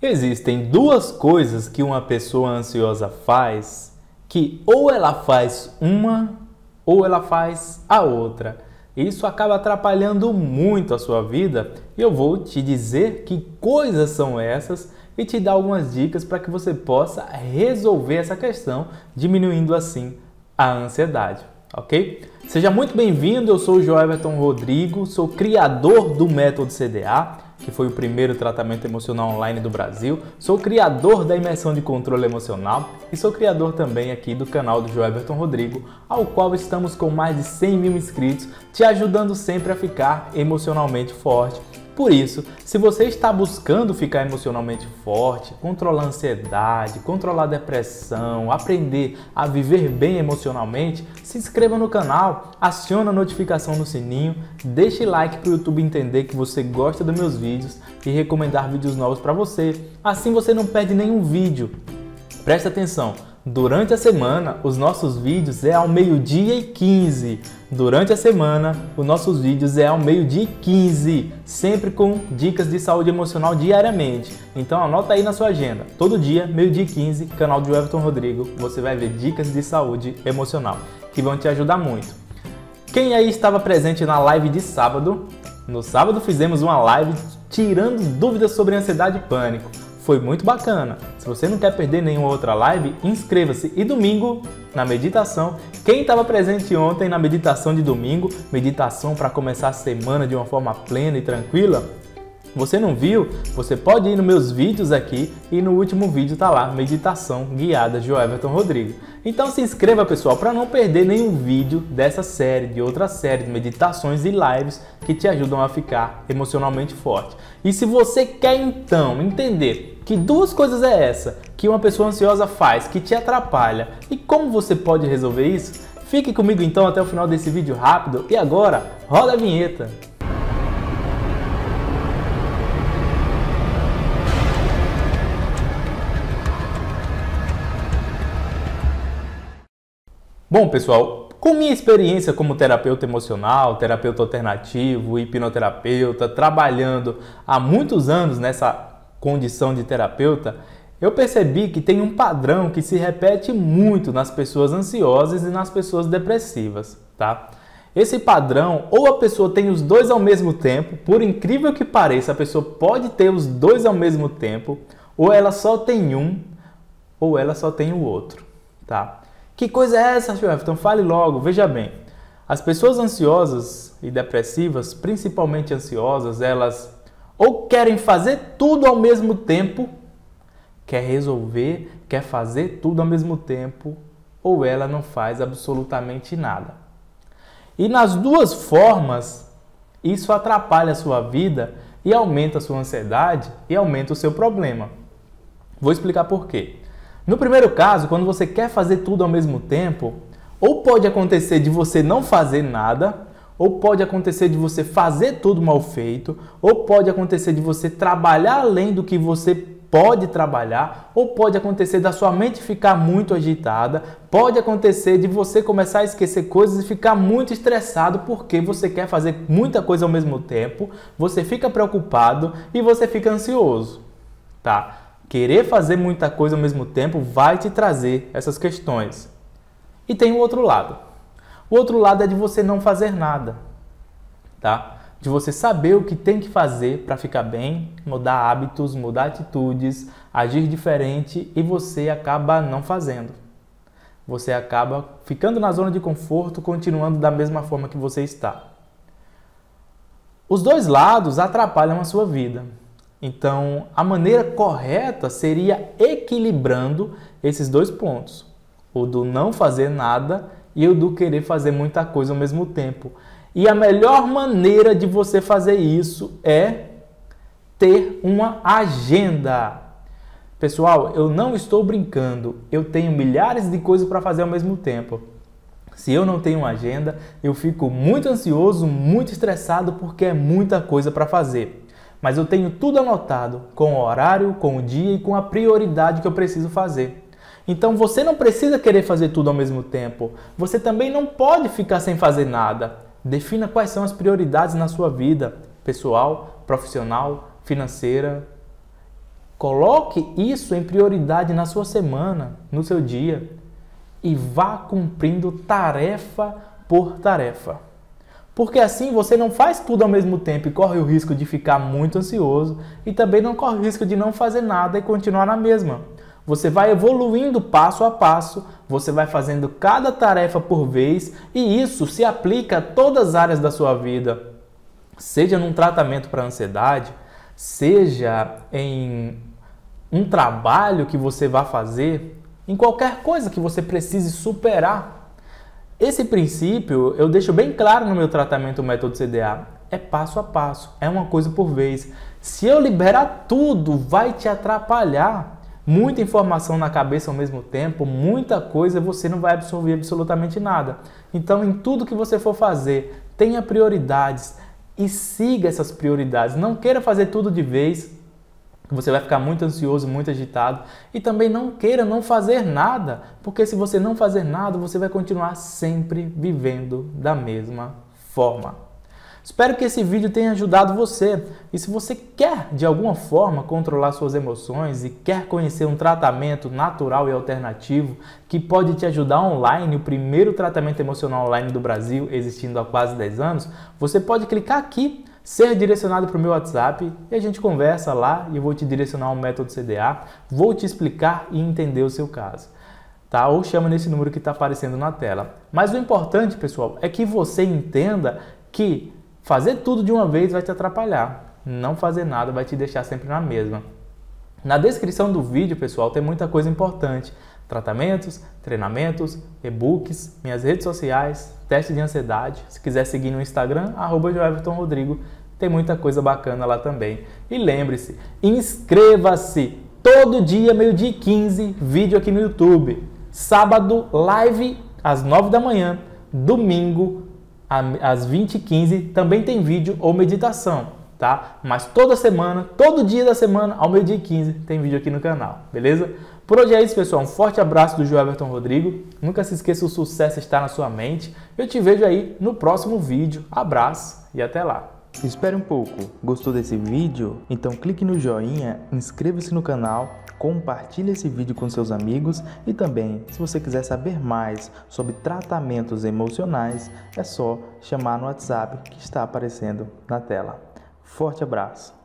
Existem duas coisas que uma pessoa ansiosa faz que ou ela faz uma ou ela faz a outra. Isso acaba atrapalhando muito a sua vida e eu vou te dizer que coisas são essas e te dar algumas dicas para que você possa resolver essa questão, diminuindo assim a ansiedade, ok? Seja muito bem-vindo, eu sou o Joelton Rodrigo, sou criador do método CDA que foi o primeiro tratamento emocional online do Brasil. Sou criador da imersão de controle emocional e sou criador também aqui do canal do Joelberton Rodrigo, ao qual estamos com mais de 100 mil inscritos, te ajudando sempre a ficar emocionalmente forte por isso, se você está buscando ficar emocionalmente forte, controlar a ansiedade, controlar a depressão, aprender a viver bem emocionalmente, se inscreva no canal, acione a notificação no sininho, deixe like para o YouTube entender que você gosta dos meus vídeos e recomendar vídeos novos para você. Assim você não perde nenhum vídeo. Presta atenção, Durante a semana, os nossos vídeos é ao meio-dia e 15. Durante a semana, os nossos vídeos é ao meio-dia e 15, sempre com dicas de saúde emocional diariamente. Então anota aí na sua agenda. Todo dia, meio-dia e 15, canal do Everton Rodrigo, você vai ver dicas de saúde emocional que vão te ajudar muito. Quem aí estava presente na live de sábado? No sábado fizemos uma live tirando dúvidas sobre ansiedade e pânico. Foi muito bacana. Se você não quer perder nenhuma outra live, inscreva-se. E domingo, na meditação, quem estava presente ontem na meditação de domingo, meditação para começar a semana de uma forma plena e tranquila, você não viu? Você pode ir nos meus vídeos aqui e no último vídeo tá lá, meditação guiada de Everton Rodrigo. Então se inscreva pessoal para não perder nenhum vídeo dessa série, de outra série de meditações e lives que te ajudam a ficar emocionalmente forte. E se você quer então entender que duas coisas é essa que uma pessoa ansiosa faz que te atrapalha e como você pode resolver isso? Fique comigo então até o final desse vídeo rápido e agora roda a vinheta! Bom, pessoal, com minha experiência como terapeuta emocional, terapeuta alternativo, hipnoterapeuta, trabalhando há muitos anos nessa condição de terapeuta, eu percebi que tem um padrão que se repete muito nas pessoas ansiosas e nas pessoas depressivas, tá? Esse padrão, ou a pessoa tem os dois ao mesmo tempo, por incrível que pareça, a pessoa pode ter os dois ao mesmo tempo, ou ela só tem um, ou ela só tem o outro, tá? Que coisa é essa, chefe? Então fale logo, veja bem. As pessoas ansiosas e depressivas, principalmente ansiosas, elas ou querem fazer tudo ao mesmo tempo, quer resolver, quer fazer tudo ao mesmo tempo, ou ela não faz absolutamente nada. E nas duas formas, isso atrapalha a sua vida e aumenta a sua ansiedade e aumenta o seu problema. Vou explicar por quê. No primeiro caso, quando você quer fazer tudo ao mesmo tempo, ou pode acontecer de você não fazer nada, ou pode acontecer de você fazer tudo mal feito, ou pode acontecer de você trabalhar além do que você pode trabalhar, ou pode acontecer da sua mente ficar muito agitada, pode acontecer de você começar a esquecer coisas e ficar muito estressado porque você quer fazer muita coisa ao mesmo tempo, você fica preocupado e você fica ansioso, tá? Querer fazer muita coisa ao mesmo tempo vai te trazer essas questões. E tem o outro lado. O outro lado é de você não fazer nada, tá? De você saber o que tem que fazer para ficar bem, mudar hábitos, mudar atitudes, agir diferente e você acaba não fazendo. Você acaba ficando na zona de conforto, continuando da mesma forma que você está. Os dois lados atrapalham a sua vida. Então, a maneira correta seria equilibrando esses dois pontos: o do não fazer nada e o do querer fazer muita coisa ao mesmo tempo. E a melhor maneira de você fazer isso é ter uma agenda. Pessoal, eu não estou brincando, eu tenho milhares de coisas para fazer ao mesmo tempo. Se eu não tenho uma agenda, eu fico muito ansioso, muito estressado porque é muita coisa para fazer mas eu tenho tudo anotado com o horário, com o dia e com a prioridade que eu preciso fazer. Então você não precisa querer fazer tudo ao mesmo tempo. Você também não pode ficar sem fazer nada. Defina quais são as prioridades na sua vida, pessoal, profissional, financeira. Coloque isso em prioridade na sua semana, no seu dia e vá cumprindo tarefa por tarefa. Porque assim você não faz tudo ao mesmo tempo e corre o risco de ficar muito ansioso e também não corre o risco de não fazer nada e continuar na mesma. Você vai evoluindo passo a passo, você vai fazendo cada tarefa por vez e isso se aplica a todas as áreas da sua vida. Seja num tratamento para ansiedade, seja em um trabalho que você vai fazer, em qualquer coisa que você precise superar. Esse princípio eu deixo bem claro no meu tratamento método CDA. É passo a passo, é uma coisa por vez. Se eu liberar tudo, vai te atrapalhar. Muita informação na cabeça ao mesmo tempo, muita coisa, você não vai absorver absolutamente nada. Então, em tudo que você for fazer, tenha prioridades e siga essas prioridades. Não queira fazer tudo de vez, você vai ficar muito ansioso, muito agitado e também não queira não fazer nada, porque se você não fazer nada, você vai continuar sempre vivendo da mesma forma. Espero que esse vídeo tenha ajudado você. E se você quer de alguma forma controlar suas emoções e quer conhecer um tratamento natural e alternativo que pode te ajudar online, o primeiro tratamento emocional online do Brasil, existindo há quase 10 anos, você pode clicar aqui ser direcionado para o meu WhatsApp e a gente conversa lá e eu vou te direcionar ao método CDA, vou te explicar e entender o seu caso. Tá? Ou chama nesse número que está aparecendo na tela. Mas o importante, pessoal, é que você entenda que fazer tudo de uma vez vai te atrapalhar. Não fazer nada vai te deixar sempre na mesma. Na descrição do vídeo, pessoal, tem muita coisa importante tratamentos, treinamentos, e-books, minhas redes sociais, teste de ansiedade. Se quiser seguir no Instagram, arroba Rodrigo, tem muita coisa bacana lá também. E lembre-se, inscreva-se! Todo dia, meio-dia 15, vídeo aqui no YouTube. Sábado, live às 9 da manhã. Domingo, às 20h15, também tem vídeo ou meditação, tá? Mas toda semana, todo dia da semana, ao meio-dia 15, tem vídeo aqui no canal, beleza? Por hoje é isso, pessoal. Um forte abraço do João Everton Rodrigo. Nunca se esqueça, o sucesso está na sua mente. Eu te vejo aí no próximo vídeo. Abraço e até lá. Espere um pouco. Gostou desse vídeo? Então clique no joinha, inscreva-se no canal, compartilhe esse vídeo com seus amigos e também, se você quiser saber mais sobre tratamentos emocionais, é só chamar no WhatsApp que está aparecendo na tela. Forte abraço!